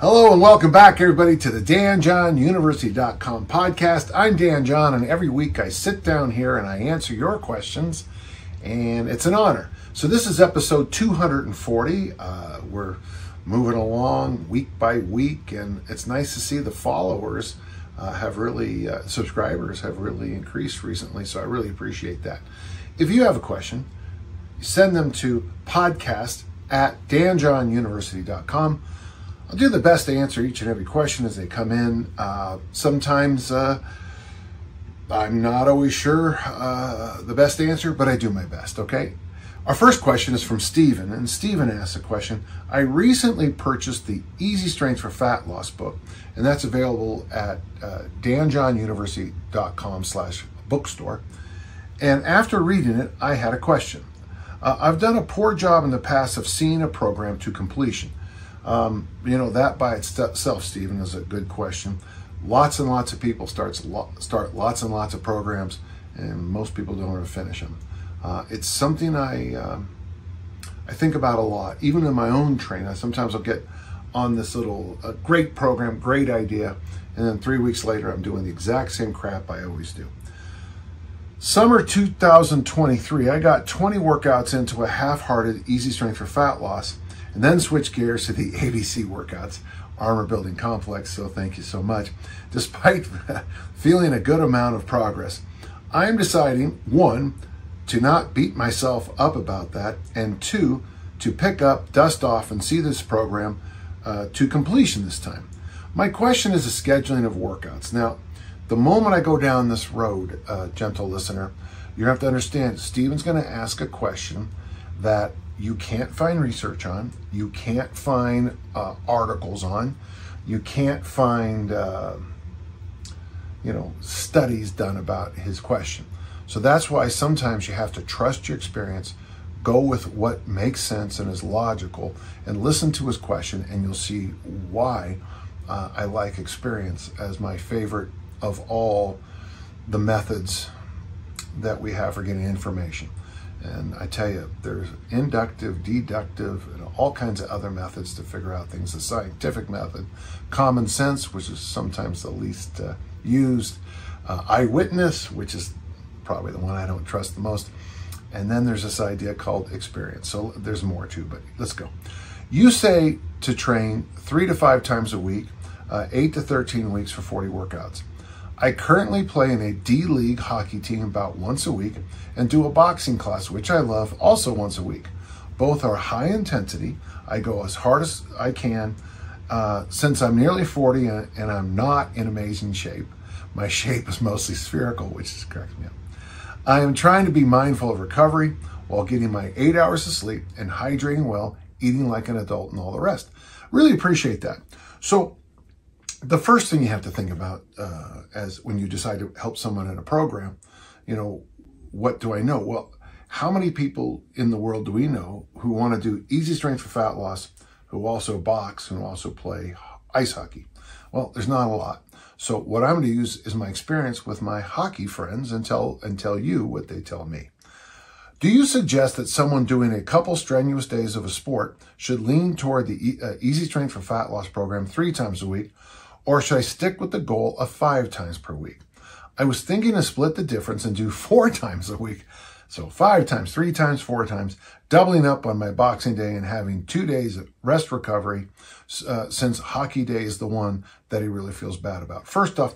Hello and welcome back, everybody, to the DanJohnUniversity.com podcast. I'm Dan John, and every week I sit down here and I answer your questions, and it's an honor. So, this is episode 240. Uh, we're moving along week by week, and it's nice to see the followers uh, have really, uh, subscribers have really increased recently, so I really appreciate that. If you have a question, send them to podcast at danjohnuniversity.com. I'll do the best to answer each and every question as they come in. Uh, sometimes uh, I'm not always sure uh, the best answer, but I do my best, okay? Our first question is from Stephen, and Stephen asks a question. I recently purchased the Easy Strength for Fat Loss book, and that's available at uh, danjohnuniversity.com slash bookstore. And after reading it, I had a question. Uh, I've done a poor job in the past of seeing a program to completion. Um, you know, that by itself, Stephen, is a good question. Lots and lots of people starts start lots and lots of programs, and most people don't ever finish them. Uh, it's something I um, I think about a lot, even in my own training. I sometimes I'll get on this little uh, great program, great idea, and then three weeks later, I'm doing the exact same crap I always do. Summer 2023, I got 20 workouts into a half-hearted easy strength for fat loss and then switch gears to the ABC workouts, armor building complex. So thank you so much. Despite feeling a good amount of progress, I am deciding one, to not beat myself up about that, and two, to pick up, dust off, and see this program uh, to completion this time. My question is the scheduling of workouts. Now, the moment I go down this road, uh, gentle listener, you have to understand Stephen's going to ask a question that you can't find research on, you can't find uh, articles on, you can't find, uh, you know, studies done about his question. So that's why sometimes you have to trust your experience, go with what makes sense and is logical, and listen to his question, and you'll see why uh, I like experience as my favorite of all the methods that we have for getting information. And I tell you, there's inductive, deductive, and all kinds of other methods to figure out things. The scientific method, common sense, which is sometimes the least uh, used, uh, eyewitness, which is probably the one I don't trust the most. And then there's this idea called experience. So there's more too, but let's go. You say to train three to five times a week, uh, eight to 13 weeks for 40 workouts. I currently play in a D League hockey team about once a week and do a boxing class, which I love, also once a week. Both are high intensity. I go as hard as I can uh, since I'm nearly 40 and, I'm not in amazing shape. My shape is mostly spherical, which is cracks me up. I am trying to be mindful of recovery while getting my eight hours of sleep and hydrating well, eating like an adult, and all the rest. Really appreciate that. So the first thing you have to think about uh, as when you decide to help someone in a program, you know, what do I know? Well, how many people in the world do we know who want to do easy strength for fat loss, who also box, and also play ice hockey? Well, there's not a lot. So what I'm going to use is my experience with my hockey friends and tell and tell you what they tell me. Do you suggest that someone doing a couple strenuous days of a sport should lean toward the uh, Easy Strength for Fat Loss program three times a week or should I stick with the goal of five times per week? I was thinking to split the difference and do four times a week. So five times, three times, four times, doubling up on my boxing day and having two days of rest recovery uh, since hockey day is the one that he really feels bad about. First off,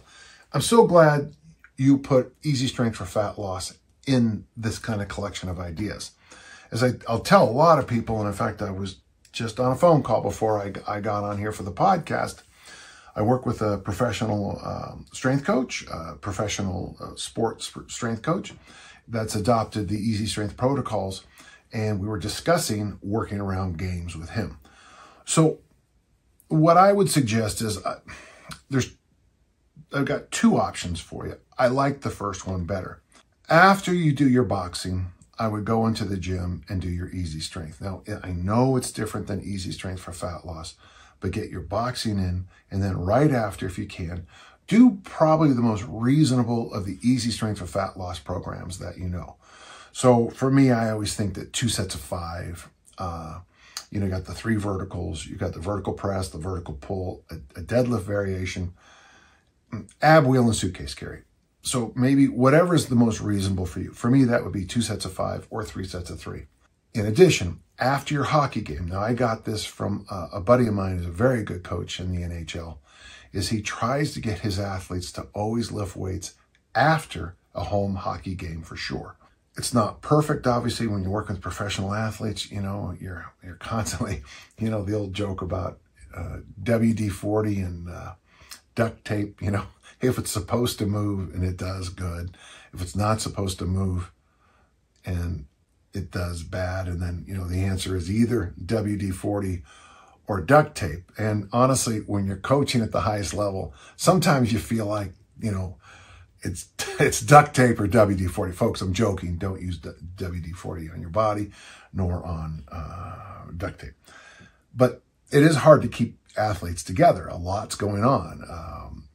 I'm so glad you put easy strength for fat loss in this kind of collection of ideas. As I, will tell a lot of people, and in fact, I was just on a phone call before I, I got on here for the podcast I work with a professional um, strength coach, a professional uh, sports strength coach that's adopted the Easy Strength protocols, and we were discussing working around games with him. So, what I would suggest is uh, there's I've got two options for you. I like the first one better. After you do your boxing, I would go into the gym and do your easy strength. Now, I know it's different than easy strength for fat loss, but get your boxing in. And then right after, if you can, do probably the most reasonable of the easy strength for fat loss programs that you know. So for me, I always think that two sets of five, uh, You know, you got the three verticals, you got the vertical press, the vertical pull, a, a deadlift variation, ab wheel and suitcase carry. So maybe whatever is the most reasonable for you. For me, that would be two sets of five or three sets of three. In addition, after your hockey game, now I got this from a, a buddy of mine who's a very good coach in the NHL, is he tries to get his athletes to always lift weights after a home hockey game for sure. It's not perfect, obviously, when you're working with professional athletes. You know, you're you're constantly, you know, the old joke about uh, WD-40 and uh, duct tape. You know, if it's supposed to move and it does, good. If it's not supposed to move and it does bad, and then you know the answer is either WD-40 or duct tape. And honestly, when you're coaching at the highest level, sometimes you feel like you know it's it's duct tape or WD-40. Folks, I'm joking. Don't use WD-40 on your body, nor on uh, duct tape. But it is hard to keep athletes together. A lot's going on. Um,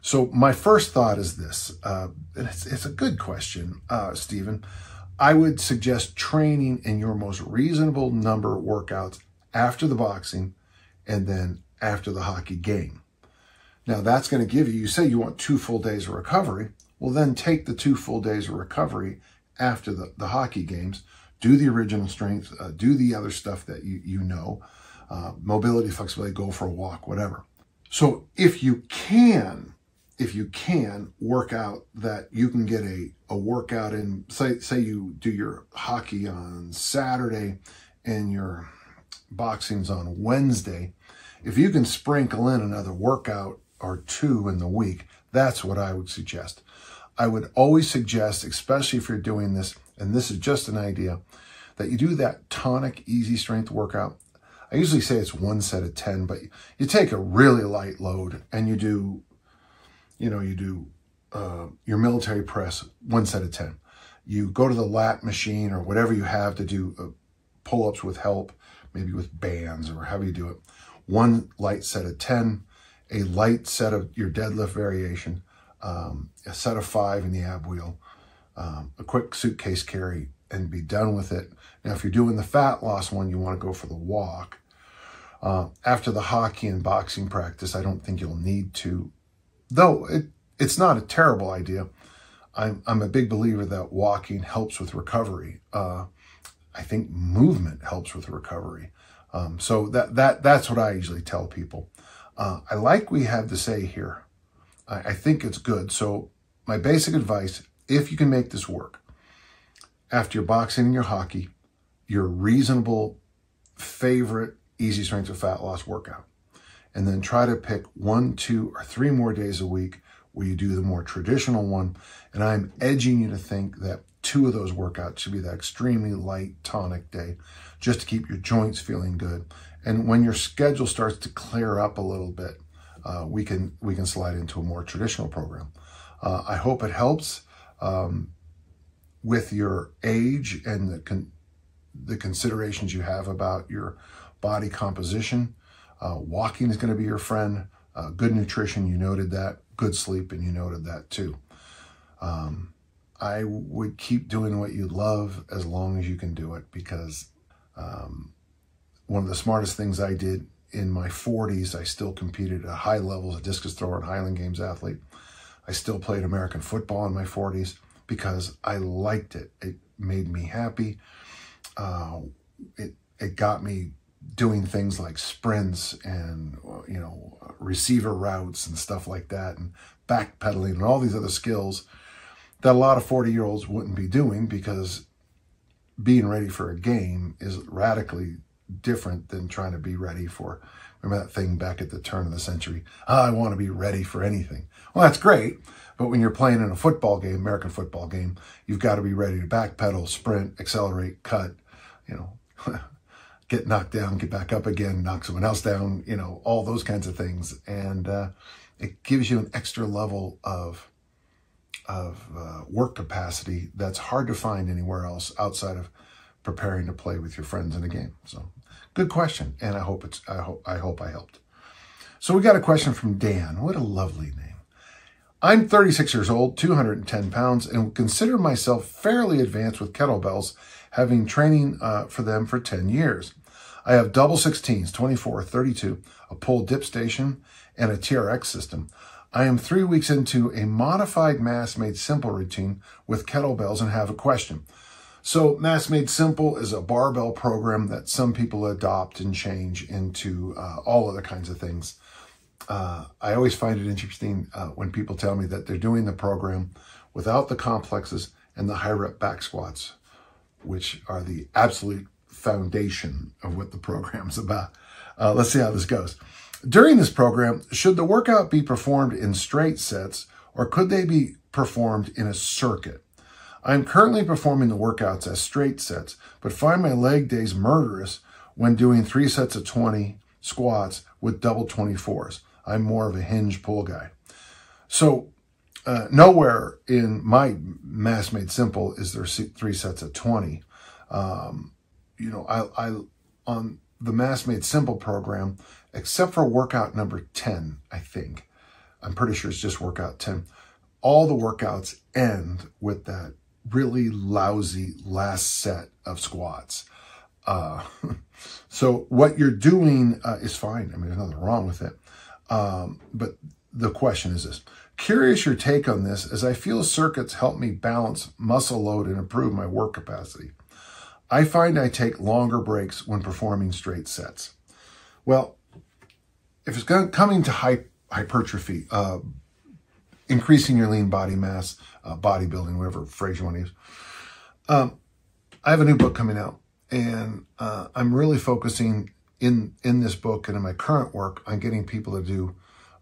so my first thought is this, uh, and it's, it's a good question, uh, Stephen. I would suggest training in your most reasonable number of workouts after the boxing and then after the hockey game. Now that's going to give you, you say you want two full days of recovery. Well, then take the two full days of recovery after the, the hockey games, do the original strength, uh, do the other stuff that you, you know, uh, mobility, flexibility, go for a walk, whatever. So if you can, if you can work out that you can get a, a workout in, say, say you do your hockey on Saturday and your boxing's on Wednesday, if you can sprinkle in another workout or two in the week, that's what I would suggest. I would always suggest, especially if you're doing this, and this is just an idea, that you do that tonic easy strength workout. I usually say it's one set of 10, but you take a really light load and you do, you know, you do uh, your military press, one set of 10. You go to the lat machine or whatever you have to do uh, pull-ups with help, maybe with bands or however you do it. One light set of 10, a light set of your deadlift variation, um, a set of five in the ab wheel, um, a quick suitcase carry, and be done with it. Now, if you're doing the fat loss one, you want to go for the walk. Uh, after the hockey and boxing practice, I don't think you'll need to, though it, it's not a terrible idea. I'm, I'm a big believer that walking helps with recovery. Uh, I think movement helps with recovery. Um, so that, that, that's what I usually tell people. Uh, I like we have to say here. I, I think it's good. So my basic advice, if you can make this work, after your boxing and your hockey, your reasonable favorite easy strength or fat loss workout. And then try to pick one, two, or three more days a week where you do the more traditional one. And I'm edging you to think that two of those workouts should be that extremely light tonic day just to keep your joints feeling good. And when your schedule starts to clear up a little bit, uh, we can we can slide into a more traditional program. Uh, I hope it helps um, with your age and the con- the considerations you have about your body composition. Uh, walking is going to be your friend. Uh, good nutrition, you noted that. Good sleep, and you noted that too. Um, I would keep doing what you love as long as you can do it because um, one of the smartest things I did in my 40s, I still competed at high levels, a discus thrower and Highland Games athlete. I still played American football in my 40s because I liked it. It made me happy. Uh, it it got me doing things like sprints and you know receiver routes and stuff like that, and backpedaling and all these other skills that a lot of 40 year olds wouldn't be doing because being ready for a game is radically different than trying to be ready for remember that thing back at the turn of the century? Oh, i want to be ready for anything. Well that's great but when you're playing in a football game american football game you've got to be ready to backpedal sprint accelerate cut you know get knocked down get back up again knock someone else down you know all those kinds of things and uh, it gives you an extra level of of uh, work capacity that's hard to find anywhere else outside of preparing to play with your friends in a game. So good question. And I hope it's, I hope, I hope I helped. So we got a question from Dan. What a lovely name. I'm 36 years old, 210 pounds, and consider myself fairly advanced with kettlebells, having training uh, for them for 10 years. I have double 16s, 24, 32, a pull dip station, and a TRX system. I am three weeks into a modified Mass Made Simple routine with kettlebells and have a question. So Mass Made Simple is a barbell program that some people adopt and change into uh, all other kinds of things. Uh, I always find it interesting uh, when people tell me that they're doing the program without the complexes and the high rep back squats, which are the absolute foundation of what the program's about. Uh, let's see how this goes. During this program, should the workout be performed in straight sets or could they be performed in a circuit? I'm currently performing the workouts as straight sets, but find my leg days murderous when doing three sets of 20 squats with double 24s. I'm more of a hinge pull guy. So uh, nowhere in my Mass Made Simple is there three sets of 20. Um, you know, I, I, on the Mass Made Simple program, except for workout number 10, I think, I'm pretty sure it's just workout 10, all the workouts end with that really lousy last set of squats. Uh, so what you're doing uh, is fine. I mean, there's nothing wrong with it. Um, but the question is this. Curious your take on this as I feel circuits help me balance muscle load and improve my work capacity. I find I take longer breaks when performing straight sets. Well, if it's going coming to hypertrophy, uh, increasing your lean body mass, uh, bodybuilding, whatever phrase you want to use, um, I have a new book coming out, and uh, I'm really focusing in in this book and in my current work on getting people to do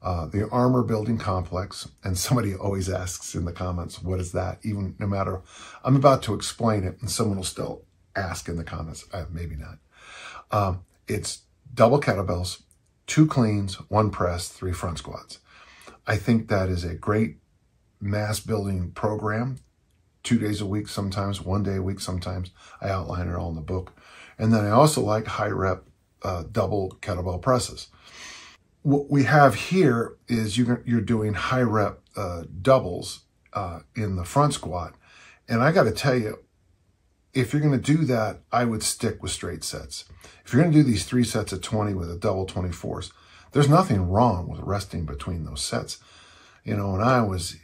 uh, the armor building complex. And somebody always asks in the comments, what is that? Even no matter, I'm about to explain it and someone will still ask in the comments. Uh, maybe not. Um, it's double kettlebells, two cleans, one press, three front squats. I think that is a great mass building program. Two days a week, sometimes one day a week, sometimes. I outline it all in the book. And then I also like high rep uh, double kettlebell presses. What we have here is you, you're doing high rep uh, doubles uh, in the front squat. And I got to tell you, if you're going to do that, I would stick with straight sets. If you're going to do these three sets of 20 with a double 24s, there's nothing wrong with resting between those sets. You know, when I was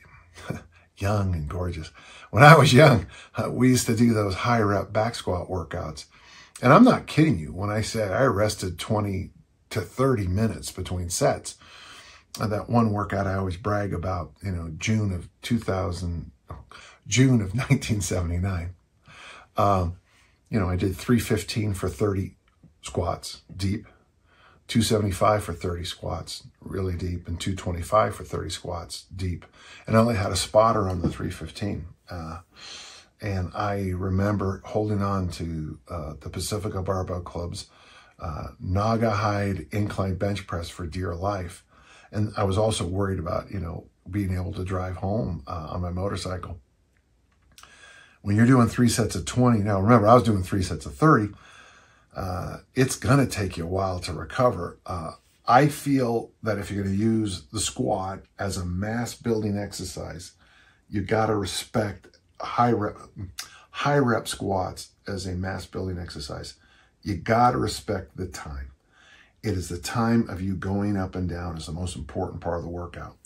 young and gorgeous, when I was young, uh, we used to do those high rep back squat workouts. And I'm not kidding you when I say I rested 20 to 30 minutes between sets. And that one workout I always brag about, you know, June of 2000, June of 1979. Um, you know, I did 315 for 30 squats deep, 275 for 30 squats really deep, and 225 for 30 squats deep. And I only had a spotter on the 315. Uh, and I remember holding on to uh, the Pacifica Barbell Club's uh, hide incline bench press for dear life. And I was also worried about, you know, being able to drive home uh, on my motorcycle when you're doing three sets of 20, now remember, I was doing three sets of 30, uh, it's going to take you a while to recover. Uh, I feel that if you're going to use the squat as a mass building exercise, you got to respect high rep, high rep squats as a mass building exercise. You got to respect the time. It is the time of you going up and down is the most important part of the workout.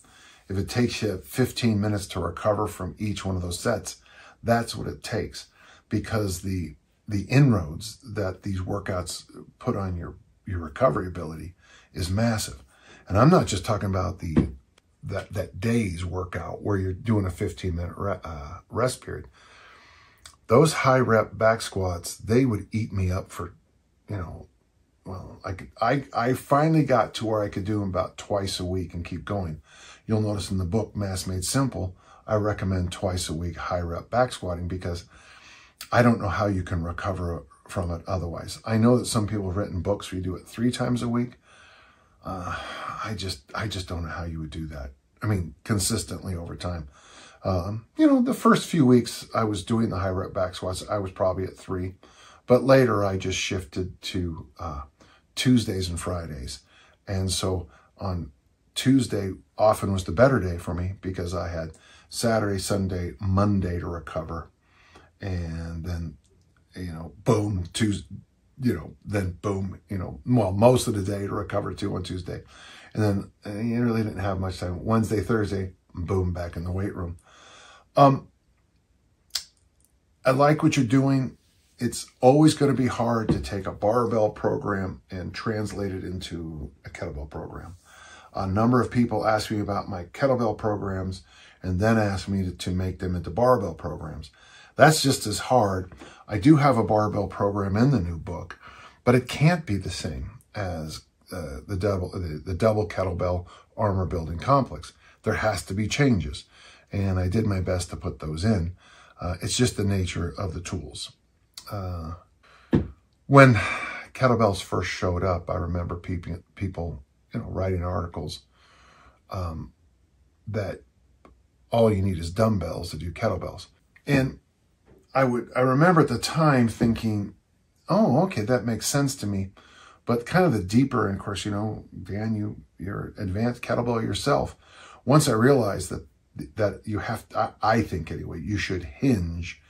If it takes you 15 minutes to recover from each one of those sets, that's what it takes because the the inroads that these workouts put on your your recovery ability is massive. And I'm not just talking about the that that day's workout where you're doing a 15 minute re, uh, rest period. Those high rep back squats, they would eat me up for, you know, well, I I I finally got to where I could do them about twice a week and keep going. You'll notice in the book Mass Made Simple, I recommend twice a week high rep back squatting because I don't know how you can recover from it otherwise. I know that some people have written books where you do it three times a week. Uh, I just, I just don't know how you would do that. I mean, consistently over time. Um, you know, the first few weeks I was doing the high rep back squats, I was probably at three, but later I just shifted to uh, Tuesdays and Fridays. And so on Tuesday often was the better day for me because I had Saturday, Sunday, Monday to recover. And then, you know, boom, Tuesday, you know, then boom, you know, well, most of the day to recover to on Tuesday. And then you really didn't have much time. Wednesday, Thursday, boom, back in the weight room. Um, I like what you're doing. It's always going to be hard to take a barbell program and translate it into a kettlebell program. A number of people ask me about my kettlebell programs and then ask me to, to make them into barbell programs. That's just as hard. I do have a barbell program in the new book, but it can't be the same as uh, the double the, the, double kettlebell armor building complex. There has to be changes, and I did my best to put those in. Uh, it's just the nature of the tools. Uh, when kettlebells first showed up, I remember people, people you know, writing articles um, that all you need is dumbbells to do kettlebells. And I would, I remember at the time thinking, oh, okay, that makes sense to me. But kind of the deeper, and of course, you know, Dan, you, you're advanced kettlebell yourself. Once I realized that, that you have, to, I, I think anyway, you should hinge,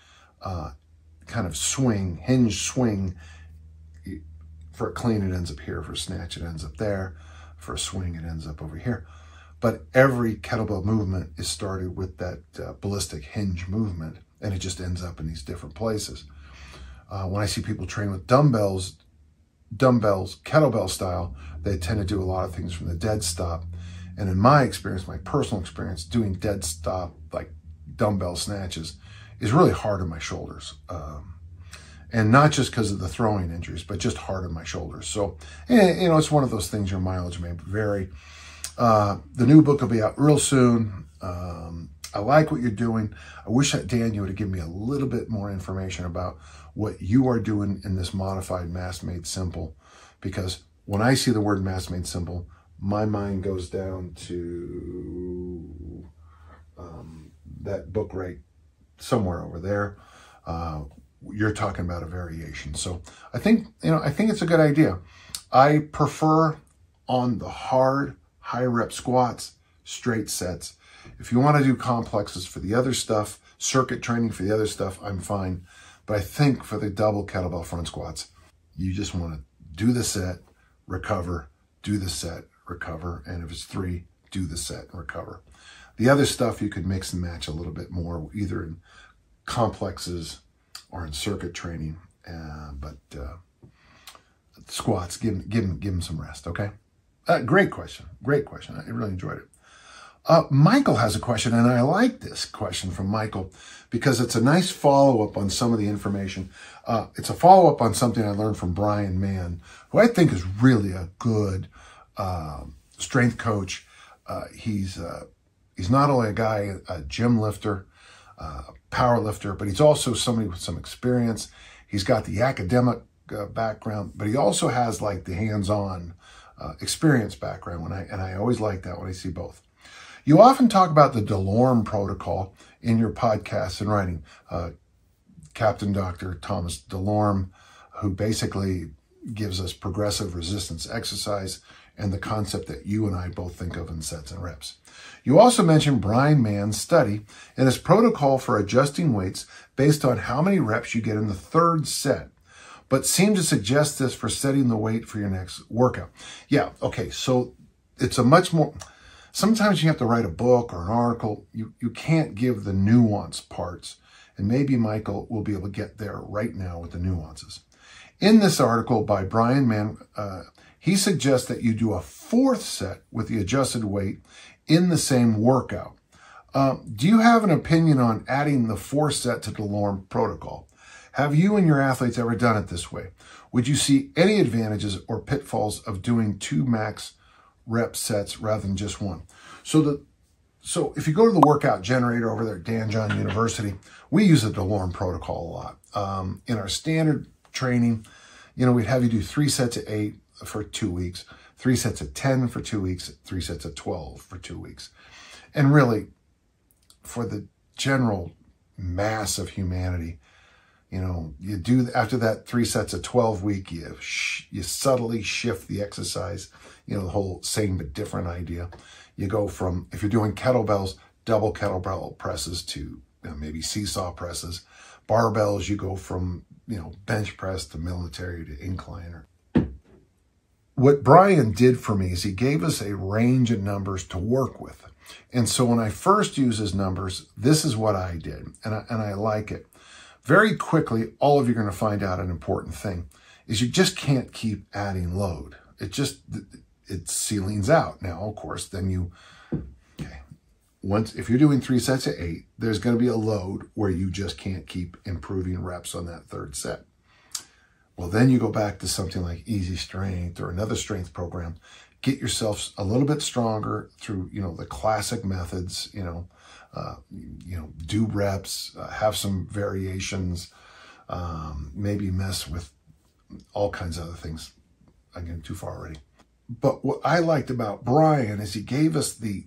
uh, kind of swing, hinge swing. For a clean, it ends up here. For a snatch, it ends up there. For a swing, it ends up over here. But every kettlebell movement is started with that uh, ballistic hinge movement and it just ends up in these different places. Uh, when I see people train with dumbbells, dumbbells, kettlebell style, they tend to do a lot of things from the dead stop. And in my experience, my personal experience, doing dead stop, like dumbbell snatches, is really hard on my shoulders. Um, and not just because of the throwing injuries, but just hard on my shoulders. So, and, you know, it's one of those things your mileage may vary. Uh, the new book will be out real soon. Um, I like what you're doing. I wish that Dan, you would have given me a little bit more information about what you are doing in this modified mass made simple. Because when I see the word mass made simple, my mind goes down to um, that book right somewhere over there. Uh, you're talking about a variation. So I think, you know, I think it's a good idea. I prefer on the hard high rep squats, straight sets if you want to do complexes for the other stuff, circuit training for the other stuff, I'm fine. But I think for the double kettlebell front squats, you just want to do the set, recover, do the set, recover. And if it's three, do the set recover. The other stuff you could mix and match a little bit more, either in complexes or in circuit training. Uh, but uh, squats, give, give, give them some rest, okay? Uh, great question. Great question. I really enjoyed it. Uh, Michael has a question, and I like this question from Michael because it's a nice follow up on some of the information. Uh, it's a follow up on something I learned from Bryan Mann, who I think is really a good uh, strength coach. Uh, he's he's not only a guy, a gym lifter, uh, power lifter, but he's also somebody with some experience. He's got the academic background, but he also has like the hands on experience background. When I and I always like that when I see both. You often talk about the DeLorme protocol in your podcasts and writing. Uh, Captain Dr. Thomas DeLorme, who basically gives us progressive resistance exercise and the concept that you and I both think of in sets and reps. You also mentioned Bryan Mann's study and his protocol for adjusting weights based on how many reps you get in the third set, but seem to suggest this for setting the weight for your next workout. Yeah, okay, so it's a much more, Sometimes you have to write a book or an article. You, you can't give the nuance parts. And maybe Michael will be able to get there right now with the nuances. In this article by Brian Mann, uh, he suggests that you do a fourth set with the adjusted weight in the same workout. Uh, do you have an opinion on adding the four set to DeLorme protocol? Have you and your athletes ever done it this way? Would you see any advantages or pitfalls of doing two max rep sets rather than just one. So the so if you go to the workout generator over there at Dan John University, we use the DeLorme protocol a lot. Um, in our standard training, you know, we'd have you do three sets of eight for two weeks, three sets of 10 for two weeks, three sets of 12 for two weeks. And really, for the general mass of humanity, you know, you do after that three sets of 12 week, you, you subtly shift the exercise you know, the whole same but different idea. You go from, if you're doing kettlebells, double kettlebell presses to you know, maybe seesaw presses. barbells, you go from, you know, bench press to military to incliner. What Bryan did for me is he gave us a range of numbers to work with. And so when I first used his numbers, this is what I did, and I, and I like it. Very quickly, all of you are going to find out an important thing is you just can't keep adding load. It just, it ceilings out. Now, of course, then you, okay, once, if you're doing three sets of eight, there's going to be a load where you just can't keep improving reps on that third set. Well, then you go back to something like easy strength or another strength program. Get yourself a little bit stronger through, you know, the classic methods, you know, uh, you know, do reps, uh, have some variations, um, maybe mess with all kinds of other things. I'm getting too far already. But what I liked about Bryan is he gave us the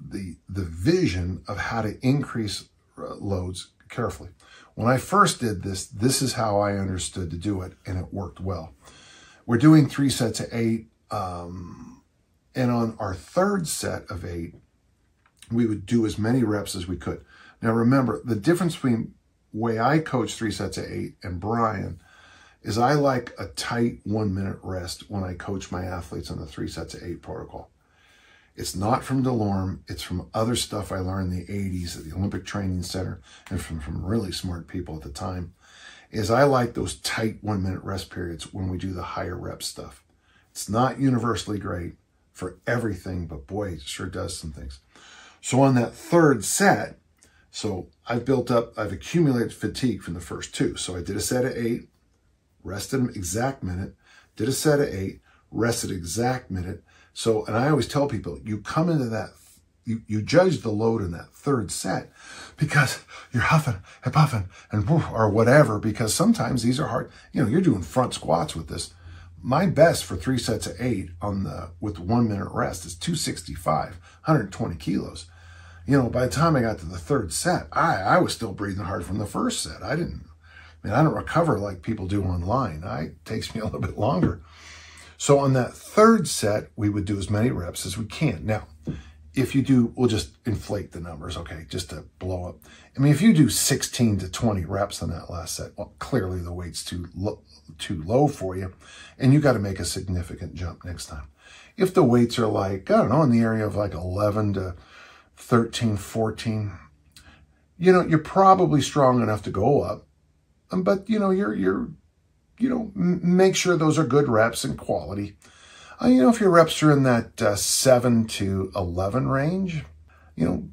the the vision of how to increase uh, loads carefully. When I first did this, this is how I understood to do it, and it worked well. We're doing three sets of eight, um, and on our third set of eight, we would do as many reps as we could. Now remember, the difference between way I coach three sets of eight and Bryan is I like a tight one minute rest when I coach my athletes on the three sets of eight protocol. It's not from DeLorme. It's from other stuff I learned in the 80s at the Olympic Training Center and from, from really smart people at the time. Is I like those tight one minute rest periods when we do the higher rep stuff. It's not universally great for everything, but boy, it sure does some things. So on that third set, so I've built up, I've accumulated fatigue from the first two. So I did a set of eight, rested an exact minute, did a set of eight, rested exact minute, so, and I always tell people, you come into that, you, you judge the load in that third set because you're huffing and puffing and or whatever, because sometimes these are hard. You know, you're doing front squats with this. My best for three sets of eight on the, with one minute rest is 265, 120 kilos. You know, by the time I got to the third set, I, I was still breathing hard from the first set. I didn't, I mean, I don't recover like people do online. I, it takes me a little bit longer. So on that third set, we would do as many reps as we can. Now, if you do, we'll just inflate the numbers, okay, just to blow up. I mean, if you do 16 to 20 reps on that last set, well, clearly the weight's too low, too low for you, and you got to make a significant jump next time. If the weights are like, I don't know, in the area of like 11 to 13, 14, you know, you're probably strong enough to go up, um, but you know, you're, you're you know, make sure those are good reps and quality. Uh, you know, if your reps are in that uh, 7 to 11 range, you know,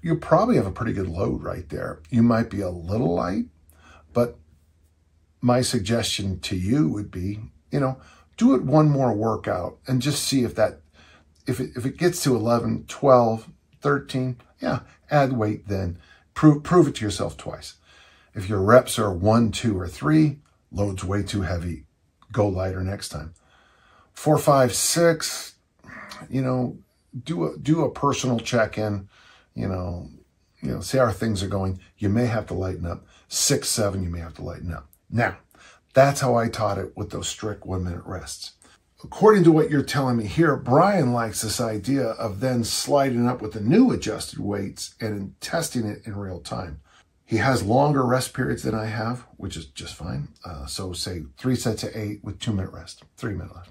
you probably have a pretty good load right there. You might be a little light, but my suggestion to you would be, you know, do it one more workout and just see if that, if it, if it gets to 11, 12, 13, yeah, add weight then. Prove, prove it to yourself twice. If your reps are one, two, or three, Load's way too heavy. Go lighter next time. Four, five, six, you know, do a, do a personal check-in, you know, you know, see how things are going. You may have to lighten up. Six, seven, you may have to lighten up. Now, that's how I taught it with those strict one minute rests. According to what you're telling me here, Bryan likes this idea of then sliding up with the new adjusted weights and testing it in real time. He has longer rest periods than I have, which is just fine. Uh, so say three sets of eight with two minute rest, three minute rest.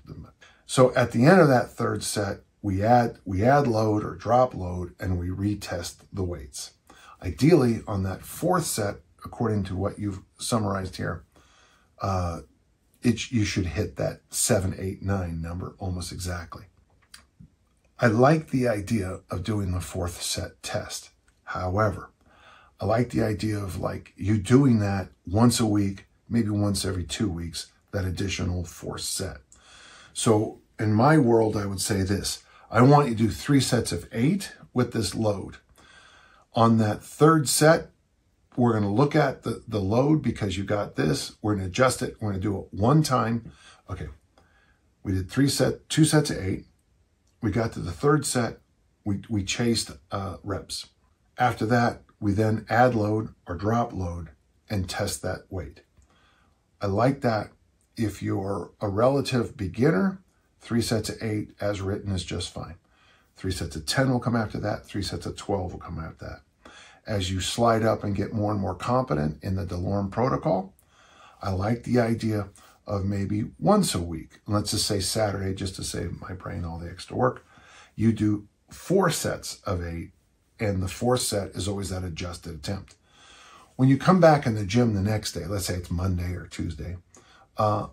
So at the end of that third set, we add, we add load or drop load and we retest the weights. Ideally on that fourth set, according to what you've summarized here, uh, it, you should hit that seven, eight, nine number almost exactly. I like the idea of doing the fourth set test. However, I like the idea of like you doing that once a week, maybe once every two weeks, that additional fourth set. So in my world, I would say this, I want you to do three sets of eight with this load. On that third set, we're going to look at the, the load because you got this. We're going to adjust it. We're going to do it one time. Okay. We did three set, two sets of eight. We got to the third set. We, we chased uh, reps. After that, we then add load or drop load and test that weight. I like that. If you're a relative beginner, three sets of eight as written is just fine. Three sets of 10 will come after that. Three sets of 12 will come after that. as you slide up and get more and more competent in the DeLorme protocol. I like the idea of maybe once a week, let's just say Saturday, just to save my brain all the extra work, you do four sets of eight, and the fourth set is always that adjusted attempt. When you come back in the gym the next day, let's say it's Monday or Tuesday, uh,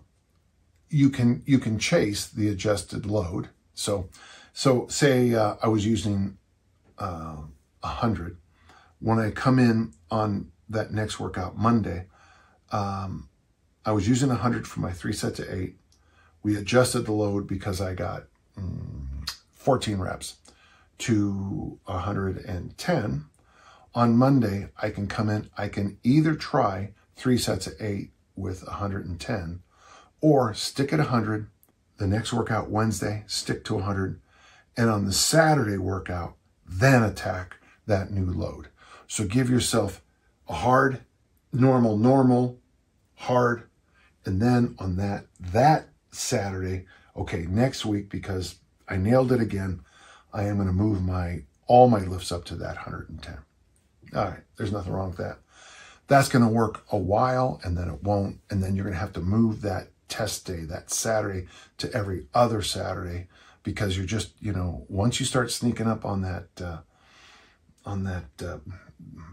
you can you can chase the adjusted load. So, so say uh, I was using uh, a uh, hundred. When I come in on that next workout Monday, um, I was using a hundred for my three sets of eight. We adjusted the load because I got um, 14 reps to 110. On Monday, I can come in, I can either try three sets of eight with 110 or stick at 100. The next workout Wednesday, stick to 100. And on the Saturday workout, then attack that new load. So give yourself a hard, normal, normal, hard, and then on that, that Saturday, okay, next week, because I nailed it again, I am going to move my all my lifts up to that 110. All right, there's nothing wrong with that. That's going to work a while and then it won't. And then you're going to have to move that test day, that Saturday, to every other Saturday because you're just, you know, once you start sneaking up on that, uh, on that, uh,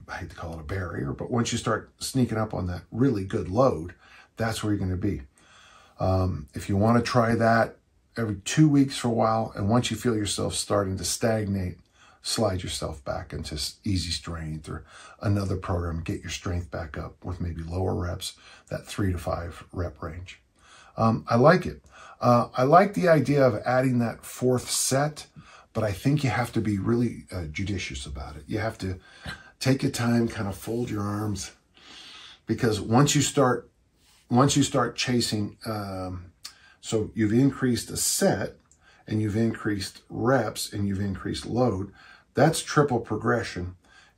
I hate to call it a barrier, but once you start sneaking up on that really good load, that's where you're going to be. Um, if you want to try that every two weeks for a while, and once you feel yourself starting to stagnate, slide yourself back into easy strength or another program, get your strength back up with maybe lower reps, that three to five rep range. Um, I like it. Uh, I like the idea of adding that fourth set, but I think you have to be really uh, judicious about it. You have to take your time, kind of fold your arms, because once you start, once you start chasing, um, so you've increased a set and you've increased reps and you've increased load. That's triple progression.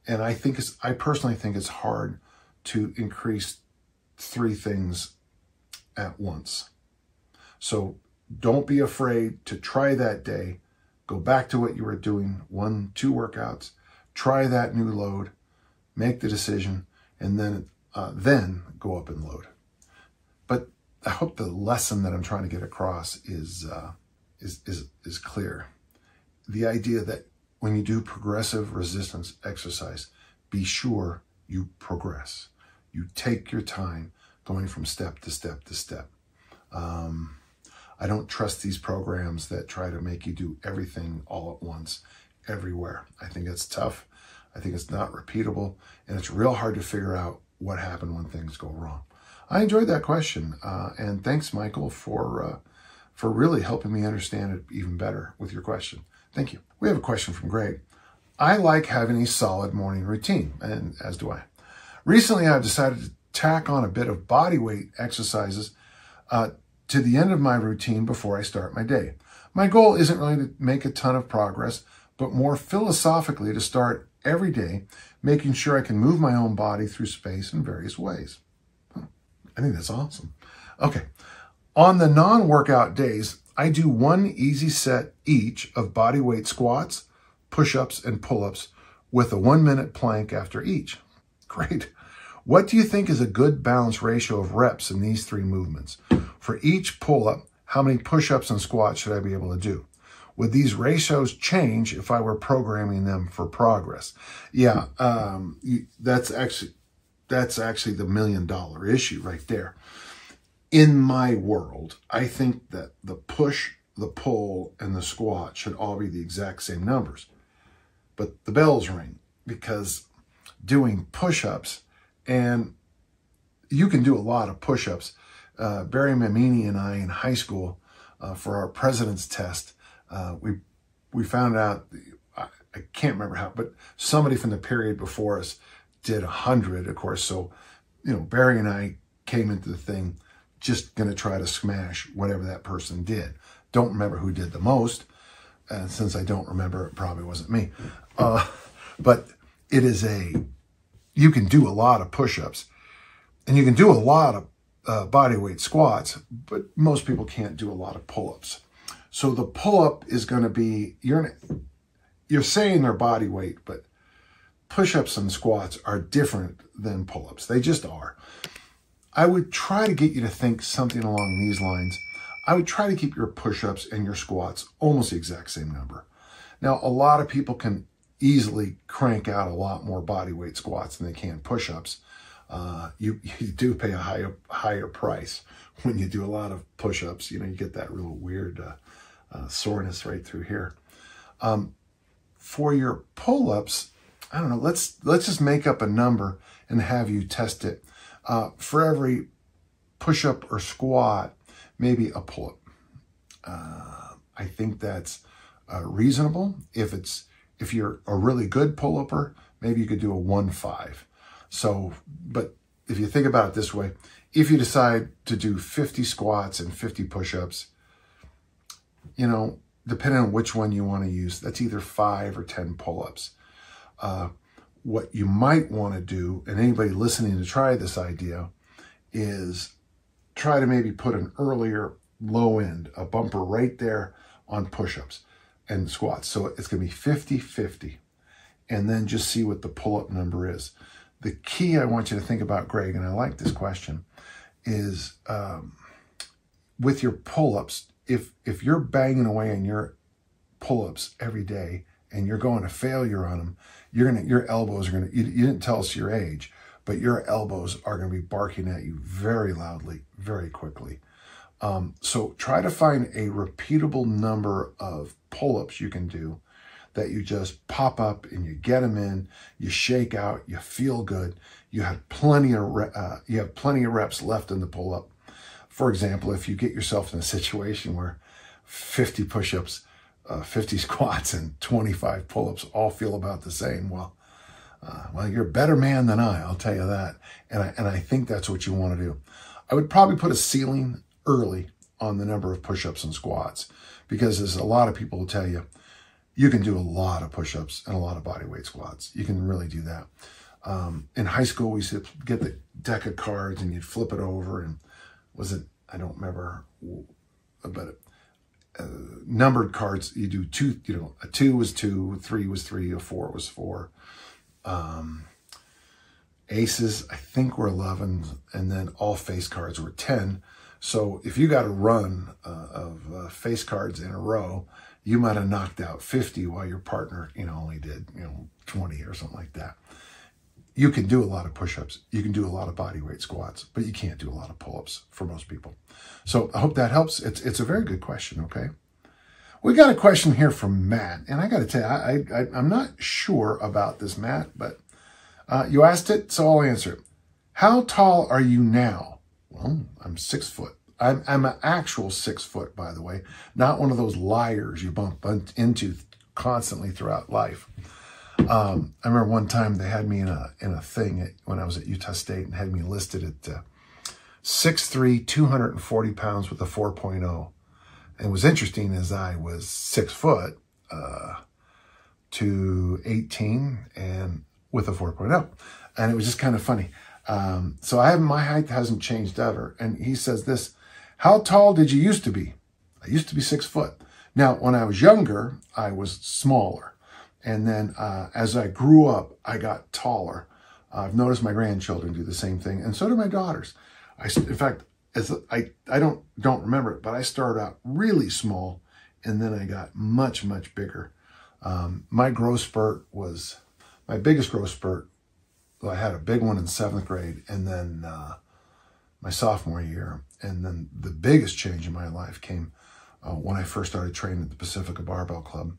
And I think it's, I personally think it's hard to increase three things at once. So don't be afraid to try that day. Go back to what you were doing, one, two workouts, try that new load, make the decision, and then uh, then go up and load. I hope the lesson that I'm trying to get across is uh, is is is clear. The idea that when you do progressive resistance exercise, be sure you progress. You take your time going from step to step to step. Um, I don't trust these programs that try to make you do everything all at once, everywhere. I think it's tough. I think it's not repeatable, and it's real hard to figure out what happened when things go wrong. I enjoyed that question, uh, and thanks, Michael, for uh, for really helping me understand it even better with your question. Thank you. We have a question from Greg. I like having a solid morning routine, and as do I. Recently, I've decided to tack on a bit of body weight exercises uh, to the end of my routine before I start my day. My goal isn't really to make a ton of progress, but more philosophically to start every day making sure I can move my own body through space in various ways. I think that's awesome. Okay. On the non-workout days, I do one easy set each of body weight squats, push-ups, and pull-ups with a one minute plank after each. Great. What do you think is a good balance ratio of reps in these three movements? For each pull-up, how many push-ups and squats should I be able to do? Would these ratios change if I were programming them for progress? Yeah, um, that's actually that's actually the million dollar issue right there. In my world, I think that the push, the pull, and the squat should all be the exact same numbers. But the bells ring because doing push-ups and you can do a lot of push-ups uh, Barry Mamini and I in high school uh, for our president's test, uh, we we found out, I, I, can't remember how, but somebody from the period before us did 100, of course. So, you know, Barry and I came into the thing just going to try to smash whatever that person did. Don't remember who did the most. And since I don't remember, it probably wasn't me. Uh, but it is a, you can do a lot of push-ups and you can do a lot of uh, body weight squats, but most people can't do a lot of pull-ups. So the pull-up is going to be, you're, you're saying their body weight, but push-ups and squats are different than pull-ups. They just are. I would try to get you to think something along these lines. I would try to keep your push-ups and your squats almost the exact same number. Now, a lot of people can easily crank out a lot more body weight squats than they can push-ups. Uh, you, you do pay a higher, higher price when you do a lot of push-ups. You know, you get that real weird uh, uh, soreness right through here. Um, for your pull-ups, I don't know, let's, let's just make up a number and have you test it. Uh, for every push-up or squat, maybe a pull-up. Uh, I think that's uh, reasonable. If it's if you're a really good pull-upper, maybe you could do a one five. So, but if you think about it this way, if you decide to do 50 squats and 50 push-ups, you know, depending on which one you want to use, that's either five or 10 pull-ups. Uh, what you might want to do, and anybody listening to try this idea, is try to maybe put an earlier low end, a bumper right there on push-ups and squats. So it's going to be 50-50. And then just see what the pull-up number is. The key I want you to think about, Greg, and I like this question, is um, with your pull-ups, if, if you're banging away on your pull-ups every day and you're going to failure on them, you're gonna your elbows are gonna you, you didn't tell us your age, but your elbows are gonna be barking at you very loudly, very quickly. Um, so try to find a repeatable number of pull-ups you can do that you just pop up and you get them in, you shake out, you feel good, you have plenty of uh, you have plenty of reps left in the pull-up. For example, if you get yourself in a situation where 50 push-ups uh, 50 squats and 25 pull-ups all feel about the same. Well, uh, well, you're a better man than I, I'll tell you that. And I, and I think that's what you want to do. I would probably put a ceiling early on the number of push-ups and squats because as a lot of people will tell you, you can do a lot of push-ups and a lot of body weight squats. You can really do that. Um, in high school, we used to get the deck of cards and you'd flip it over and was it, I don't remember, but uh, numbered cards, you do two, you know, a two was two, three was three, a four was four. Um, aces, I think were 11, and then all face cards were 10. So if you got a run uh, of uh, face cards in a row, you might have knocked out 50 while your partner, you know, only did, you know, 20 or something like that. You can do a lot of push-ups. You can do a lot of body weight squats, but you can't do a lot of pull-ups for most people. So I hope that helps. It's, it's a very good question, okay? We got a question here from Matt, and I got to tell you, I, I, am not sure about this, Matt, but uh, you asked it, so I'll answer it. How tall are you now? Well, I'm six foot. I'm, I'm an actual six foot, by the way, not one of those liars you bump into constantly throughout life. Um, I remember one time they had me in a in a thing at, when I was at Utah State and had me listed at uh, 6'3", 240 pounds with a 4.0. And was interesting as I was six foot uh, to 18 and with a 4.0. And it was just kind of funny. Um, so I have my height hasn't changed ever. And he says this, how tall did you used to be? I used to be six foot. Now, when I was younger, I was smaller. And then uh, as I grew up, I got taller. Uh, I've noticed my grandchildren do the same thing, and so do my daughters. I, in fact, as I, I don't don't remember it, but I started out really small, and then I got much much bigger. Um, my growth spurt was my biggest growth spurt. Well, I had a big one in seventh grade, and then uh, my sophomore year, and then the biggest change in my life came uh, when I first started training at the Pacifica Barbell Club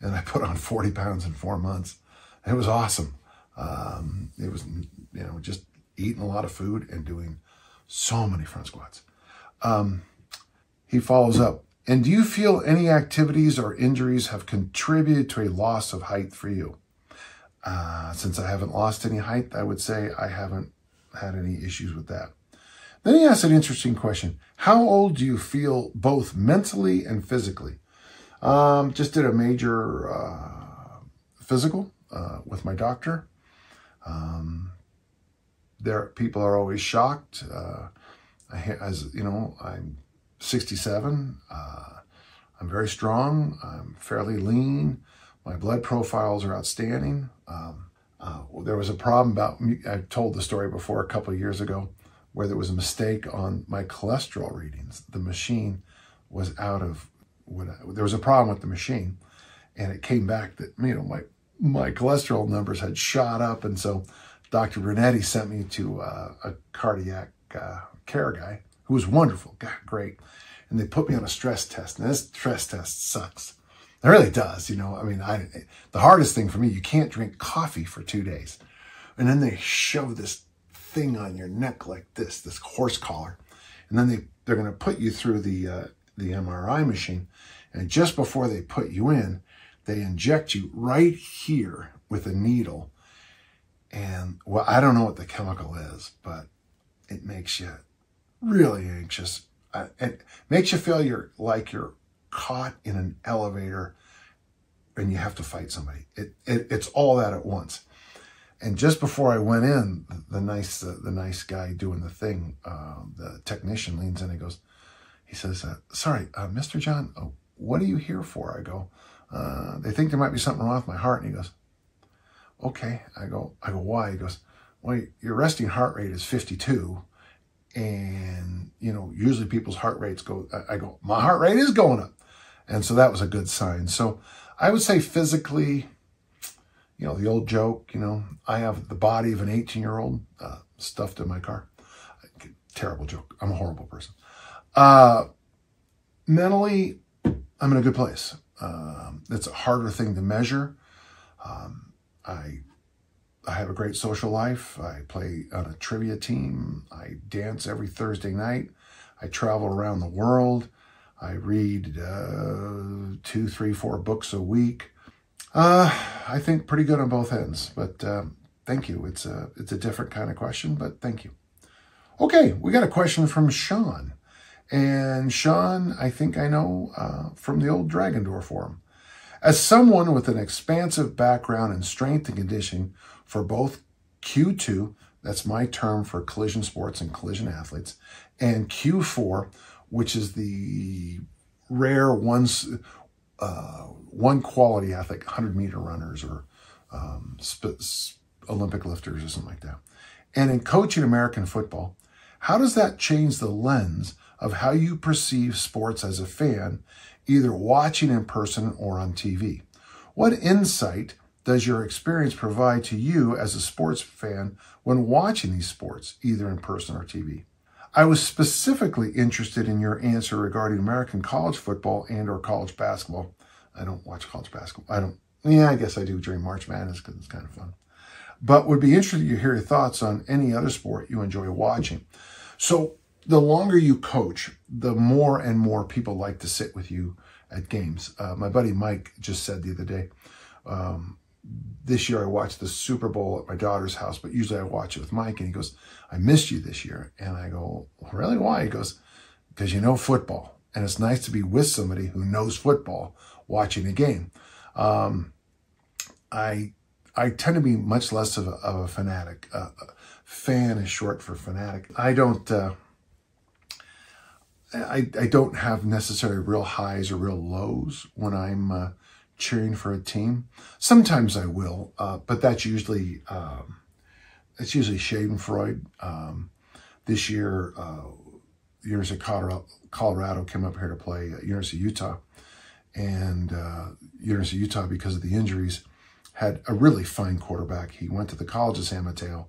and I put on 40 pounds in four months. It was awesome. Um, it was, you know, just eating a lot of food and doing so many front squats. Um, he follows up, and do you feel any activities or injuries have contributed to a loss of height for you? Uh, since I haven't lost any height, I would say I haven't had any issues with that. Then he asks an interesting question. How old do you feel both mentally and physically? Um, just did a major uh, physical uh, with my doctor. Um, there, people are always shocked. Uh, I, as you know, I'm 67. Uh, I'm very strong. I'm fairly lean. My blood profiles are outstanding. Um, Uh, there was a problem about. I told the story before a couple of years ago where there was a mistake on my cholesterol readings. The machine was out of what I, there was a problem with the machine, and it came back that you know my my cholesterol numbers had shot up, and so Dr. Brunetti sent me to uh, a cardiac uh, care guy who was wonderful, God, great, and they put me on a stress test, and this stress test sucks. It really does, you know. I mean, I the hardest thing for me, you can't drink coffee for two days, and then they shove this thing on your neck like this, this horse collar, and then they they're going to put you through the uh, the MRI machine, and just before they put you in, they inject you right here with a needle. And well, I don't know what the chemical is, but it makes you really anxious. It makes you feel you're like you're caught in an elevator and you have to fight somebody. It, it it's all that at once. And just before I went in, the nice uh, the nice guy doing the thing, uh, the technician leans in and goes, he says, uh, "Sorry, uh, Mr. John, uh, what are you here for?" I go, uh, "They think there might be something wrong with my heart." And he goes, "Okay." I go, "I go, why?" He goes, "Well, your resting heart rate is 52." And, you know, usually people's heart rates go, I go, my heart rate is going up. And so that was a good sign. So I would say physically, you know, the old joke, you know, I have the body of an 18 year old uh, stuffed in my car. Terrible joke. I'm a horrible person. Uh, mentally, I'm in a good place. Um, it's a harder thing to measure. Um, I I have a great social life. I play on a trivia team. I dance every Thursday night. I travel around the world. I read uh, two, three, four books a week. Uh, I think pretty good on both ends. But uh, thank you. It's a it's a different kind of question, but thank you. Okay, we got a question from Sean. And Sean, I think I know uh, from the old Dragon Door forum. As someone with an expansive background in strength and conditioning for both Q2, that's my term for collision sports and collision athletes, and Q4, which is the rare ones, uh, one quality athlete, 100 meter runners or um, Olympic lifters or something like that. And in coaching American football, how does that change the lens of how you perceive sports as a fan, either watching in person or on TV. What insight does your experience provide to you as a sports fan when watching these sports, either in person or TV? I was specifically interested in your answer regarding American college football and or college basketball. I don't watch college basketball. I don't, yeah, I guess I do during March Madness because it's kind of fun. But would be interested to hear your thoughts on any other sport you enjoy watching. So the longer you coach, the more and more people like to sit with you at games. Uh, my buddy Mike just said the other day, um, this year I watched the Super Bowl at my daughter's house, but usually I watch it with Mike. And he goes, I missed you this year. And I go, really? Why? He goes, because you know football. And it's nice to be with somebody who knows football watching a game. Um, I I tend to be much less of a, of a fanatic. Uh, fan is short for fanatic. I don't. Uh, I, I don't have necessarily real highs or real lows when I'm uh, cheering for a team. Sometimes I will, uh, but that's usually um, it's usually Schadenfreude. Um, this year, uh, University of Colorado, Colorado came up here to play at University of Utah, and uh, University of Utah, because of the injuries, had a really fine quarterback. He went to the College of San Mateo,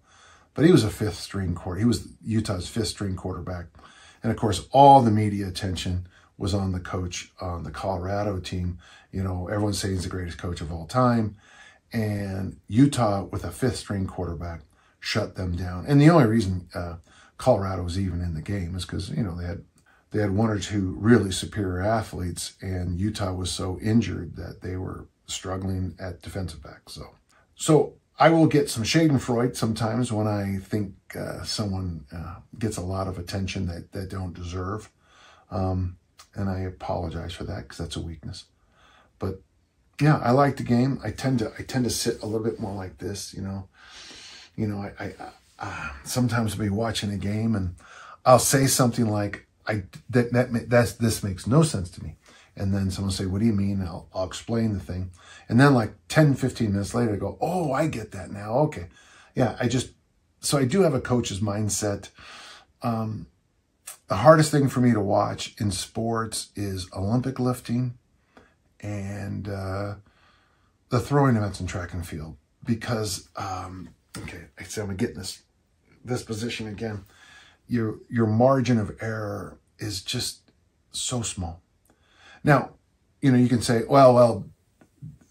but he was a fifth string quarter. He was Utah's fifth string quarterback and of course, all the media attention was on the coach on the Colorado team. You know, everyone's saying he's the greatest coach of all time. And Utah, with a fifth string quarterback, shut them down. And the only reason uh, Colorado was even in the game is because, you know, they had they had one or two really superior athletes, and Utah was so injured that they were struggling at defensive back. So, so I will get some Schadenfreude sometimes when I think uh, someone uh, gets a lot of attention that they don't deserve. Um, and I apologize for that because that's a weakness. But yeah, I like the game. I tend to I tend to sit a little bit more like this, you know. You know, I, I uh, sometimes I'll be watching a game and I'll say something like, "I that that that's this makes no sense to me," And then someone say, what do you mean? I'll, I'll explain the thing. And then like 10, 15 minutes later, I go, oh, I get that now. Okay. Yeah, I just, so I do have a coach's mindset. Um, the hardest thing for me to watch in sports is Olympic lifting and uh, the throwing events in track and field because um, okay, I said I'm gonna get in this this position again. Your your margin of error is just so small. Now, you know you can say, well, well,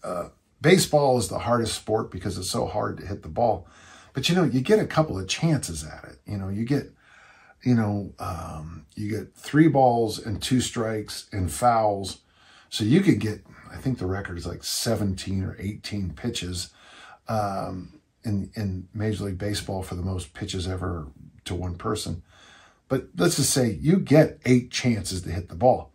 uh, baseball is the hardest sport because it's so hard to hit the ball, but you know you get a couple of chances at it. You know you get you know, um, you get three balls and two strikes and fouls. So you could get, I think the record is like 17 or 18 pitches um, in, in Major League Baseball for the most pitches ever to one person. But let's just say you get eight chances to hit the ball.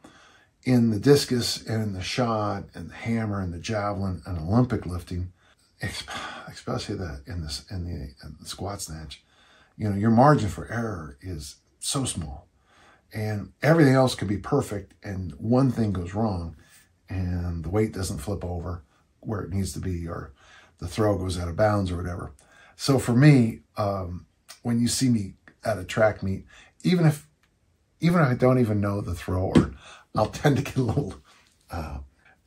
In the discus and in the shot and the hammer and the javelin and Olympic lifting, especially that in this in the, in the squat snatch, you know, your margin for error is so small. And everything else can be perfect, and one thing goes wrong, and the weight doesn't flip over where it needs to be, or the throw goes out of bounds, or whatever. So for me, um, when you see me at a track meet, even if even if I don't even know the thrower, I'll tend to get a little uh,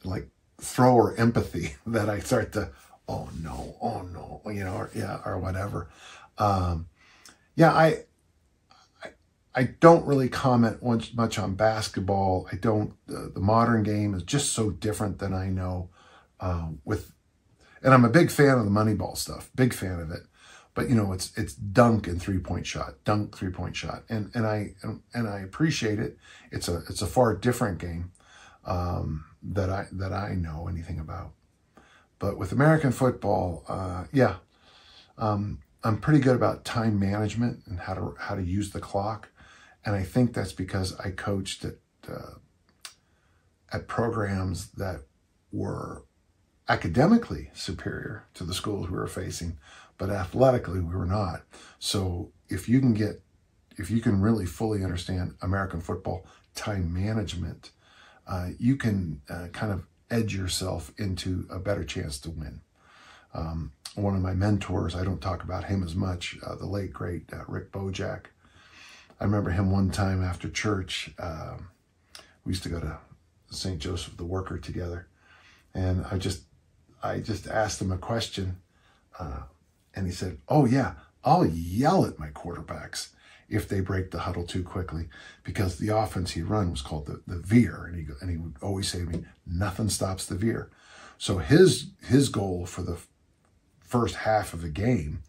like thrower empathy that I start to, oh no, oh no, you know, or, yeah, or whatever. Um, yeah, I, I, I don't really comment much, on basketball. I don't. The modern game is just so different than I know. Uh, with, and I'm a big fan of the Moneyball stuff. Big fan of it. But you know, it's it's dunk and three point shot, dunk three point shot, and and I and I appreciate it. It's a it's a far different game um, that I that I know anything about. But with American football, uh, yeah, um, I'm pretty good about time management and how to how to use the clock, and I think that's because I coached at uh, at programs that were academically superior to the schools we were facing, but athletically we were not. So if you can get if you can really fully understand American football time management, uh, you can uh, kind of edge yourself into a better chance to win. Um, one of my mentors, I don't talk about him as much, uh, the late, great uh, Rick Bojack. I remember him one time after church. Uh, we used to go to St. Joseph the Worker together. And I just, I just asked him a question. Uh, and he said, oh yeah, I'll yell at my quarterbacks if they break the huddle too quickly because the offense he run was called the, the veer. And he, and he would always say to me, nothing stops the veer. So his, his goal for the first half of the game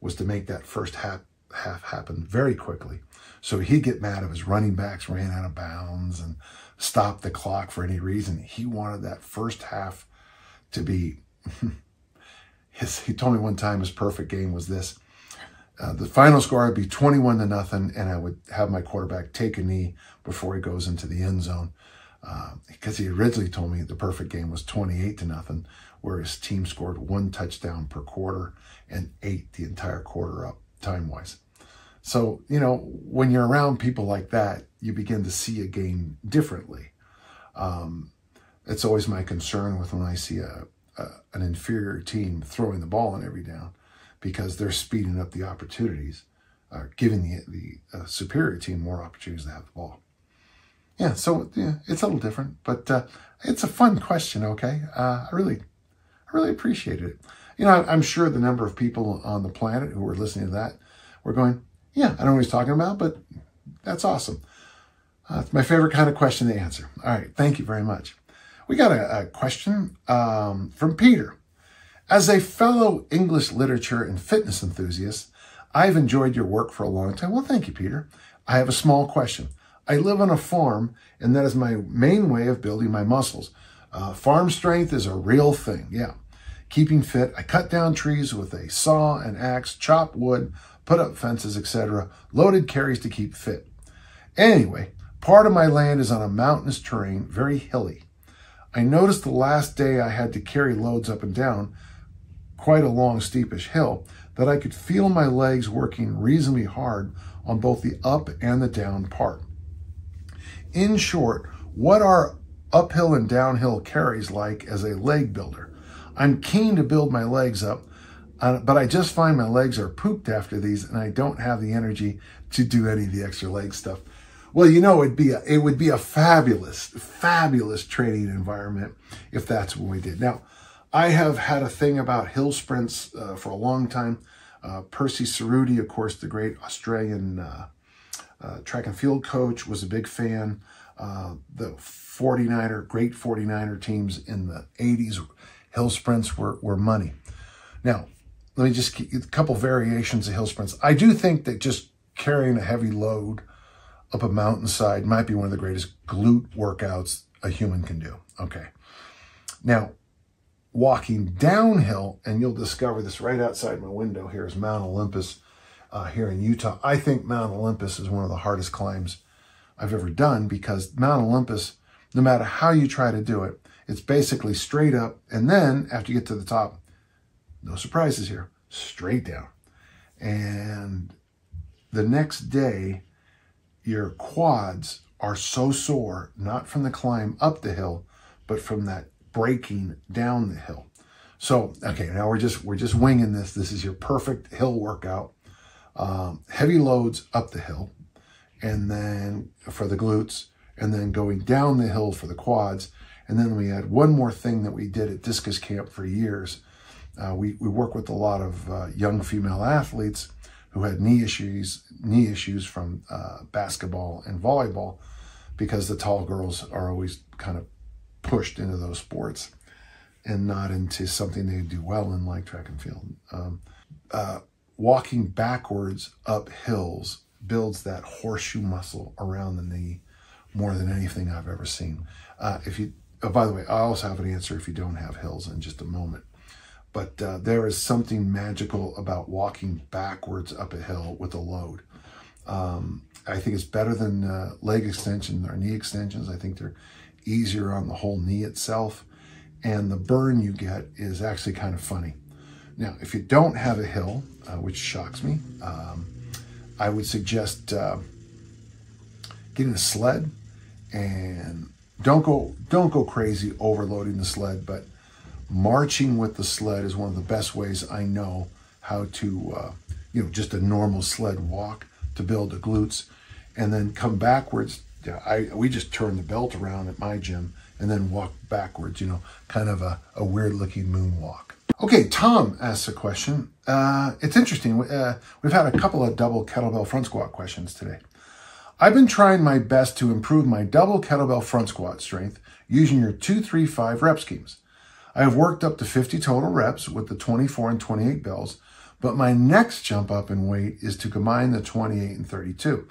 was to make that first half, half happen very quickly. So he'd get mad if his running backs ran out of bounds and stopped the clock for any reason. He wanted that first half to be his, he told me one time his perfect game was this. Uh, the final score would be 21 to nothing, and I would have my quarterback take a knee before he goes into the end zone. Uh, because he originally told me the perfect game was 28 to nothing, where his team scored one touchdown per quarter and ate the entire quarter up time wise. So, you know, when you're around people like that, you begin to see a game differently. Um, it's always my concern with when I see a, a, an inferior team throwing the ball on every down because they're speeding up the opportunities, uh, giving the, the uh, superior team more opportunities to have the ball. Yeah, so yeah, it's a little different, but uh, it's a fun question. Okay, uh, I really I really appreciated it. You know, I'm sure the number of people on the planet who were listening to that were going, yeah, I don't know what he's talking about, but that's awesome. Uh, it's my favorite kind of question to answer. All right, thank you very much. We got a, a question um, from Peter. As a fellow English literature and fitness enthusiast, I've enjoyed your work for a long time. Well, thank you, Peter. I have a small question. I live on a farm, and that is my main way of building my muscles. Uh, farm strength is a real thing. Yeah. Keeping fit. I cut down trees with a saw and axe, chop wood, put up fences, etc. Loaded carries to keep fit. Anyway, part of my land is on a mountainous terrain, very hilly. I noticed the last day I had to carry loads up and down quite a long, steepish hill that I could feel my legs working reasonably hard on both the up and the down part. In short, what are uphill and downhill carries like as a leg builder. I'm keen to build my legs up, uh, but I just find my legs are pooped after these and I don't have the energy to do any of the extra leg stuff. Well, you know, it'd be a, it would be a fabulous, fabulous training environment if that's what we did. Now, I have had a thing about hill sprints uh, for a long time. Uh, Percy Cerutty, of course, the great Australian uh, uh track and field coach, was a big fan. Uh, the 49er, great 49er teams in the 80s, hill sprints were, were money. Now, let me just keep a couple variations of hill sprints. I do think that just carrying a heavy load up a mountainside might be one of the greatest glute workouts a human can do. Okay. Now, walking downhill, and you'll discover this right outside my window here is Mount Olympus uh, here in Utah. I think Mount Olympus is one of the hardest climbs I've ever done because Mount Olympus, no matter how you try to do it, it's basically straight up. And then after you get to the top, no surprises here, straight down. And the next day, your quads are so sore, not from the climb up the hill, but from that breaking down the hill. So, okay, now we're just we're just winging this. This is your perfect hill workout. Um, heavy loads up the hill, and then for the glutes, and then going down the hill for the quads. And then we had one more thing that we did at Discus Camp for years. Uh, we, we work with a lot of uh, young female athletes who had knee issues, knee issues from uh, basketball and volleyball, because the tall girls are always kind of pushed into those sports and not into something they do well in, like track and field. Um, uh, walking backwards up hills builds that horseshoe muscle around the knee more than anything I've ever seen. Uh, if you, oh, by the way, I also have an answer if you don't have hills in just a moment. But uh, there is something magical about walking backwards up a hill with a load. Um, I think it's better than uh, leg extensions or knee extensions. I think they're easier on the whole knee itself. And the burn you get is actually kind of funny. Now, if you don't have a hill, uh, which shocks me, um, I would suggest uh, getting a sled and don't go don't go crazy overloading the sled, but marching with the sled is one of the best ways I know how to, uh, you know, just a normal sled walk to build the glutes, and then come backwards. I we just turn the belt around at my gym and then walk backwards. You know, kind of a, a weird looking moonwalk. Okay, Tom asks a question. Uh, it's interesting. Uh, we've had a couple of double kettlebell front squat questions today. I've been trying my best to improve my double kettlebell front squat strength using your 235 rep schemes. I have worked up to 50 total reps with the 24 and 28 bells, but my next jump up in weight is to combine the 28 and 32.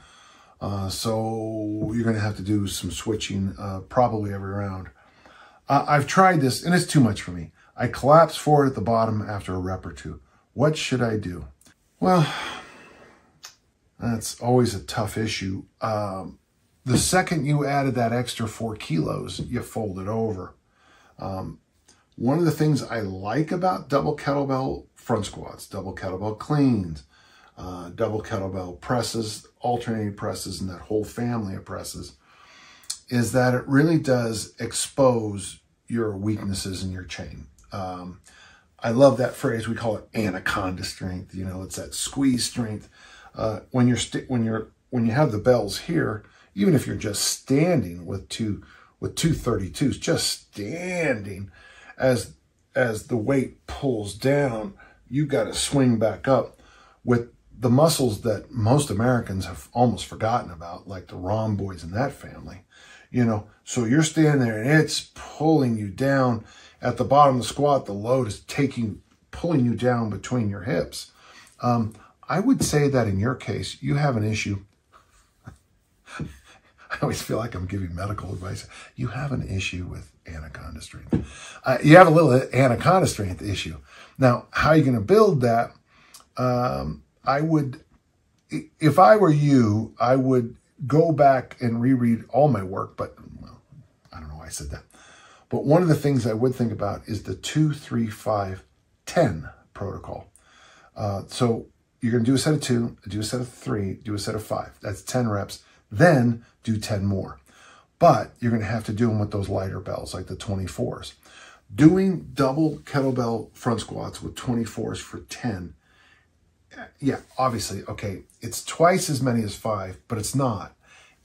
Uh, so you're going to have to do some switching uh, probably every round. Uh, I've tried this and it's too much for me. I collapse forward at the bottom after a rep or two. What should I do? Well, that's always a tough issue. Um, the second you added that extra four kilos, you fold it over. Um, one of the things I like about double kettlebell front squats, double kettlebell cleans, uh, double kettlebell presses, alternating presses, and that whole family of presses is that it really does expose your weaknesses in your chain. Um, I love that phrase. We call it anaconda strength. You know, it's that squeeze strength. Uh, when you're when you're when you have the bells here, even if you're just standing with two with two 32s, just standing, as as the weight pulls down, you got to swing back up with the muscles that most Americans have almost forgotten about, like the rhomboids in that family. You know, so you're standing there and it's pulling you down. At the bottom of the squat, the load is taking, pulling you down between your hips. Um, I would say that in your case, you have an issue I always feel like I'm giving medical advice. You have an issue with anaconda strength. Uh, you have a little anaconda strength issue. Now, how are you going to build that? Um, I would, if I were you, I would go back and reread all my work, but well, I don't know why I said that. But one of the things I would think about is the two, three, five, 10 protocol. Uh, so you're going to do a set of two, do a set of three, do a set of five. That's 10 reps then do 10 more. But you're going to have to do them with those lighter bells like the 24s. Doing double kettlebell front squats with 24s for 10, eh, yeah, obviously, okay, it's twice as many as five, but it's not.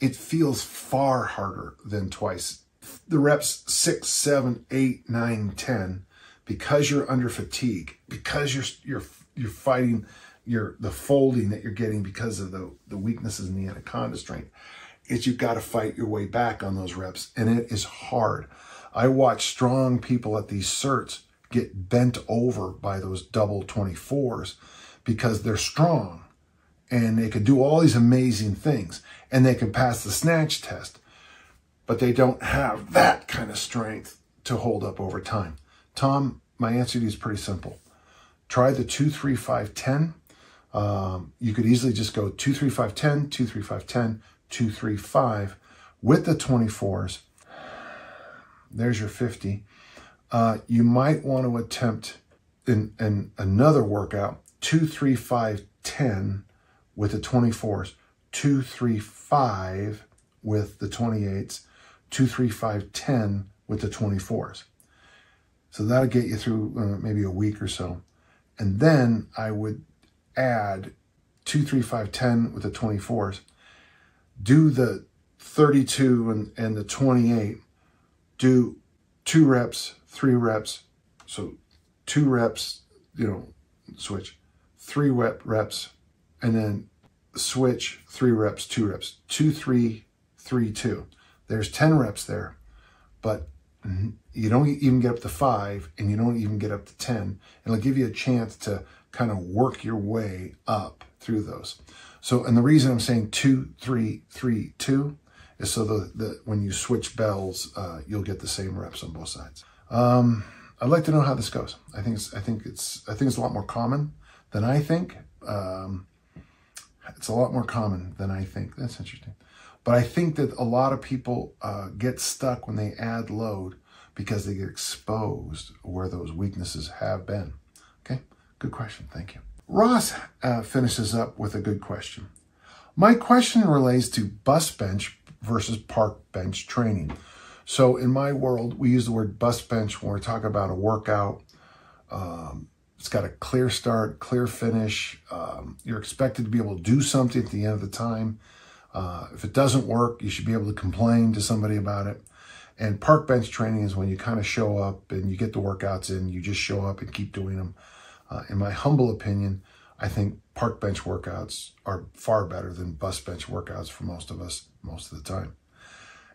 It feels far harder than twice. The reps six, seven, eight, nine, ten, because you're under fatigue, because you're you're you're fighting your the folding that you're getting because of the, the weaknesses in the anaconda strength, is you've got to fight your way back on those reps. And it is hard. I watch strong people at these certs get bent over by those double 24s because they're strong and they can do all these amazing things and they can pass the snatch test, but they don't have that kind of strength to hold up over time. Tom, my answer to you is pretty simple. Try the 2, 3, 5, 10. Um, you could easily just go 2, 3, 5, 10, 2, 3, 5, 10, 2, 3, 5 with the 24s. There's your 50. Uh, you might want to attempt in, in another workout two, three, five, 10 with the 24s, two, three, five with the 28s, two, three, five, 10 with the 24s. So that'll get you through uh, maybe a week or so. And then I would add two, three, five, 10 with the 24s, do the 32 and, and the 28, do two reps, three reps. So two reps, you know, switch three rep reps, and then switch three reps, two reps, two, three, three, two. There's 10 reps there, but you don't even get up to five and you don't even get up to 10. It'll give you a chance to kind of work your way up through those. So, and the reason I'm saying two, three, three, two is so that when you switch bells, uh, you'll get the same reps on both sides. Um, I'd like to know how this goes. I think it's, I think it's, I think it's a lot more common than I think. Um, it's a lot more common than I think. That's interesting. But I think that a lot of people uh, get stuck when they add load because they get exposed where those weaknesses have been. Okay, good question. Thank you. Ross uh, finishes up with a good question. My question relates to bus bench versus park bench training. So in my world, we use the word bus bench when we're talking about a workout, um, it's got a clear start, clear finish. Um, you're expected to be able to do something at the end of the time. Uh, if it doesn't work, you should be able to complain to somebody about it. And park bench training is when you kind of show up and you get the workouts in, you just show up and keep doing them. Uh, in my humble opinion, I think park bench workouts are far better than bus bench workouts for most of us most of the time.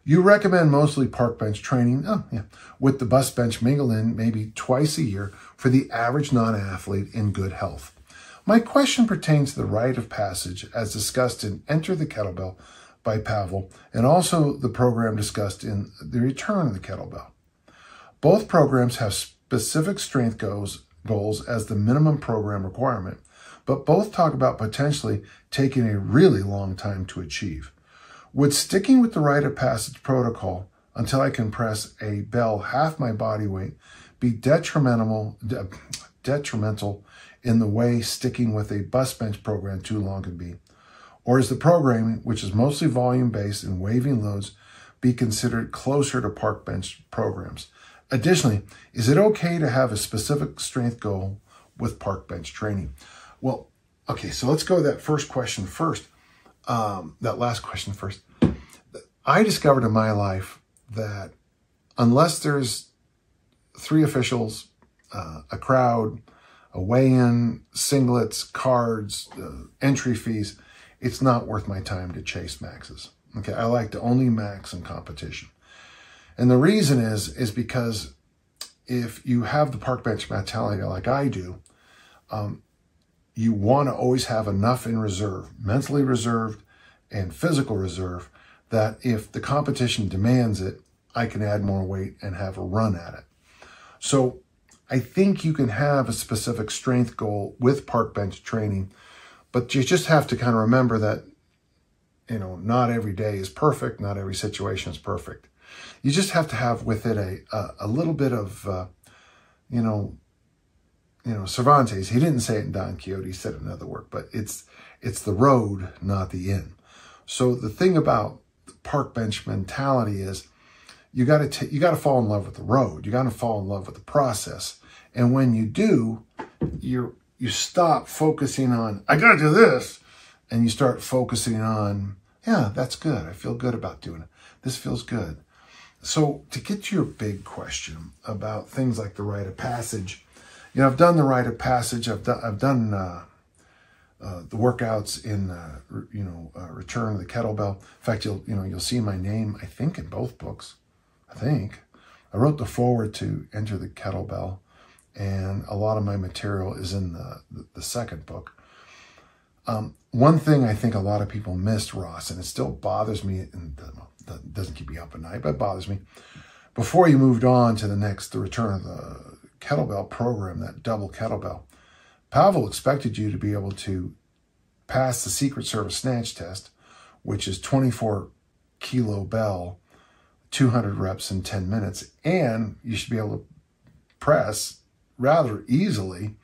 You recommend mostly park bench training, oh yeah, with the bus bench mingled in maybe twice a year for the average non-athlete in good health. My question pertains to the rite of passage as discussed in Enter the Kettlebell by Pavel and also the program discussed in The Return of the Kettlebell. Both programs have specific strength goals, goals as the minimum program requirement, but both talk about potentially taking a really long time to achieve. Would sticking with the rite of passage protocol until I can press a bell half my body weight be detrimental, de detrimental in the way sticking with a bus bench program too long could be? Or is the programming, which is mostly volume based and waving loads, be considered closer to park bench programs? Additionally, is it okay to have a specific strength goal with park bench training? Well, okay, so let's go to that first question first um, that last question first. I discovered in my life that unless there's three officials, uh, a crowd, a weigh-in, singlets, cards, uh, entry fees, it's not worth my time to chase maxes. Okay, I like to only max in competition. And the reason is, is because if you have the park bench mentality like I do, um, you want to always have enough in reserve, mentally reserved and physical reserve, that if the competition demands it, I can add more weight and have a run at it. So I think you can have a specific strength goal with park bench training, but you just have to kind of remember that, you know, not every day is perfect. Not every situation is perfect. You just have to have with it a, a, a little bit of, uh, you know, you know, Cervantes, he didn't say it in Don Quixote, he said it in another work, but it's, it's the road, not the inn. So the thing about park bench mentality is you got to you got to fall in love with the road. You got to fall in love with the process. And when you do, you you stop focusing on I got to do this, and you start focusing on yeah, that's good. I feel good about doing it. This feels good. So to get to your big question about things like the rite of passage, you know, I've done the rite of passage. I've done I've done uh, uh, the workouts in uh, you know uh, Return of the Kettlebell. In fact, you'll you know you'll see my name. I think in both books. I think I wrote the foreword to Enter the Kettlebell, and a lot of my material is in the the, the second book. Um, one thing I think a lot of people missed, Ross, and it still bothers me, and doesn't keep me up at night, but bothers me. Before you moved on to the next, the return of the kettlebell program, that double kettlebell, Pavel expected you to be able to pass the Secret Service snatch test, which is 24 kilo bell, 200 reps in 10 minutes, and you should be able to press rather easily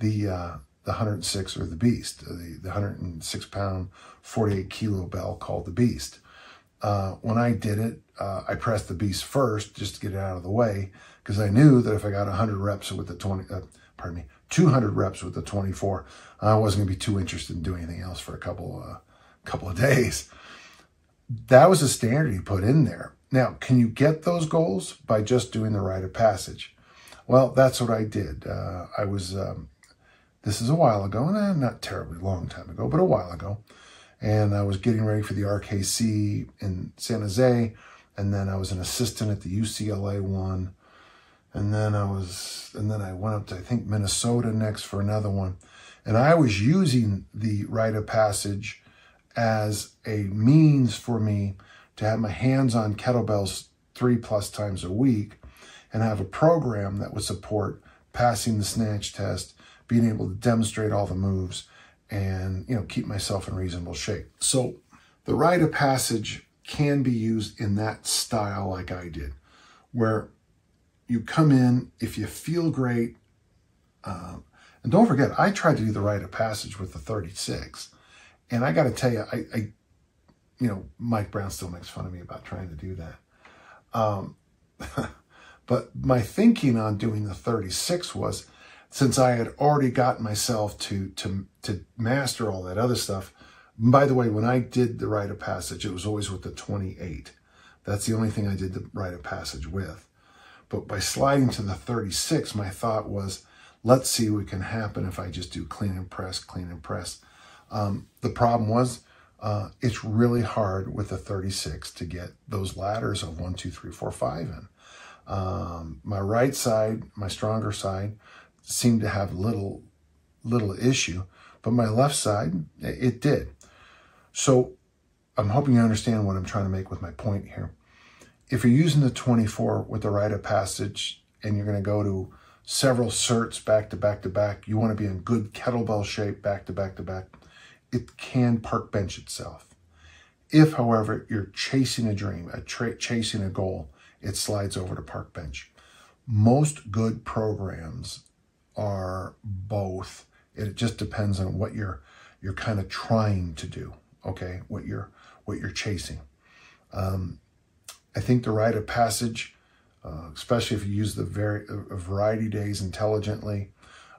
the uh, the 106 or the Beast, the, the 106 pound, 48 kilo bell called the Beast. Uh, when I did it, uh, I pressed the Beast first just to get it out of the way because I knew that if I got 100 reps with the 20, uh, pardon me, 200 reps with the 24, I wasn't going to be too interested in doing anything else for a couple, uh, couple of days. That was a standard he put in there. Now, can you get those goals by just doing the rite of passage? Well, that's what I did. Uh, I was, um, this is a while ago, and eh, not terribly long time ago, but a while ago. And I was getting ready for the RKC in San Jose, and then I was an assistant at the UCLA one and then I was, and then I went up to, I think, Minnesota next for another one. And I was using the rite of passage as a means for me to have my hands on kettlebells three plus times a week and have a program that would support passing the snatch test, being able to demonstrate all the moves and, you know, keep myself in reasonable shape. So the rite of passage can be used in that style like I did, where you come in, if you feel great, uh, and don't forget, I tried to do the rite of passage with the 36. And I got to tell you, I, I, you know, Mike Brown still makes fun of me about trying to do that. Um, but my thinking on doing the 36 was since I had already gotten myself to, to, to master all that other stuff. by the way, when I did the rite of passage, it was always with the 28. That's the only thing I did the rite of passage with. But by sliding to the 36, my thought was, let's see what can happen if I just do clean and press, clean and press. Um, the problem was, uh, it's really hard with the 36 to get those ladders of one, two, three, four, five in. Um, my right side, my stronger side, seemed to have little, little issue, but my left side, it did. So I'm hoping you understand what I'm trying to make with my point here if you're using the 24 with the rite of passage and you're going to go to several certs back to back to back, you want to be in good kettlebell shape back to back to back, it can park bench itself. If, however, you're chasing a dream, a chasing a goal, it slides over to park bench. Most good programs are both. It just depends on what you're you're kind of trying to do. Okay, what you're what you're chasing. Um, I think the rite of passage, uh, especially if you use the very variety days intelligently.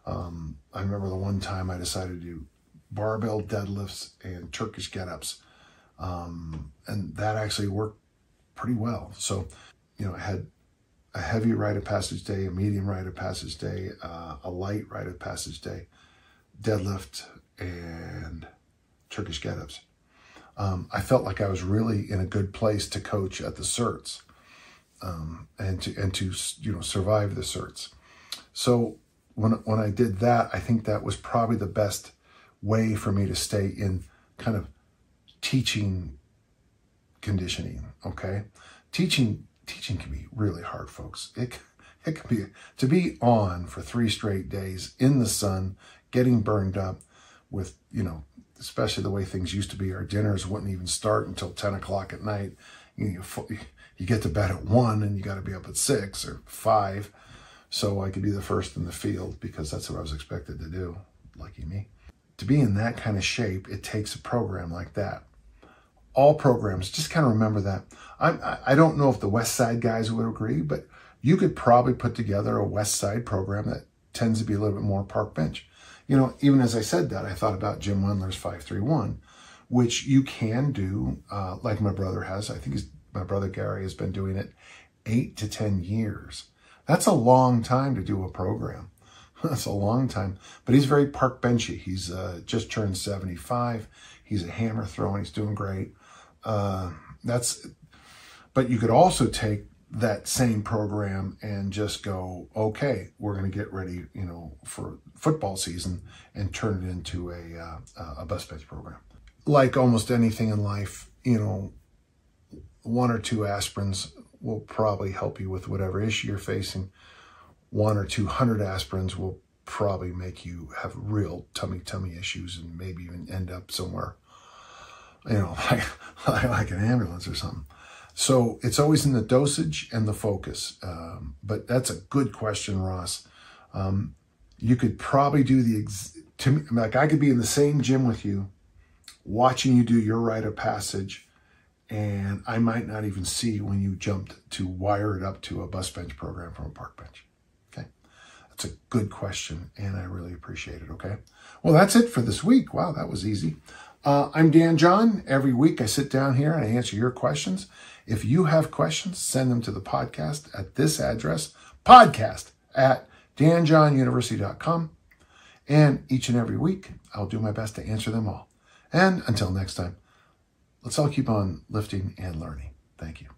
Um, I remember the one time I decided to do barbell deadlifts and Turkish get-ups, um, and that actually worked pretty well. So, you know, I had a heavy rite of passage day, a medium rite of passage day, uh, a light rite of passage day, deadlift, and Turkish get-ups um, I felt like I was really in a good place to coach at the certs um, and to and to you know survive the certs. So when when I did that, I think that was probably the best way for me to stay in kind of teaching conditioning. Okay, teaching teaching can be really hard, folks. It it can be to be on for three straight days in the sun, getting burned up with you know especially the way things used to be. Our dinners wouldn't even start until 10 o'clock at night. You, you get to bed at 1 and you got to be up at 6 or 5. So I could be the first in the field because that's what I was expected to do. Lucky me. To be in that kind of shape, it takes a program like that. All programs, just kind of remember that. I, I don't know if the Westside guys would agree, but you could probably put together a Westside program that tends to be a little bit more park bench. You know, even as I said that, I thought about Jim Wendler's 531, which you can do, uh, like my brother has. I think my brother Gary has been doing it eight to 10 years. That's a long time to do a program. That's a long time. But he's very park benchy. He's uh, just turned 75. He's a hammer thrower. He's doing great. Uh, that's, but you could also take that same program and just go, okay, we're going to get ready, you know, for football season and turn it into a uh, a bus bench program. Like almost anything in life, you know, one or two aspirins will probably help you with whatever issue you're facing. One or two hundred aspirins will probably make you have real tummy tummy issues and maybe even end up somewhere, you know, like, like an ambulance or something. So it's always in the dosage and the focus. Um, but that's a good question, Ross. Um, you could probably do the, ex- to like I could be in the same gym with you, watching you do your rite of passage, and I might not even see when you jumped to wire it up to a bus bench program from a park bench. Okay. That's a good question, and I really appreciate it. Okay. Well, that's it for this week. Wow, that was easy. Uh, I'm Dan John. Every week I sit down here and I answer your questions. If you have questions, send them to the podcast at this address, podcast at danjohnuniversity.com. And each and every week, I'll do my best to answer them all. And until next time, let's all keep on lifting and learning. Thank you.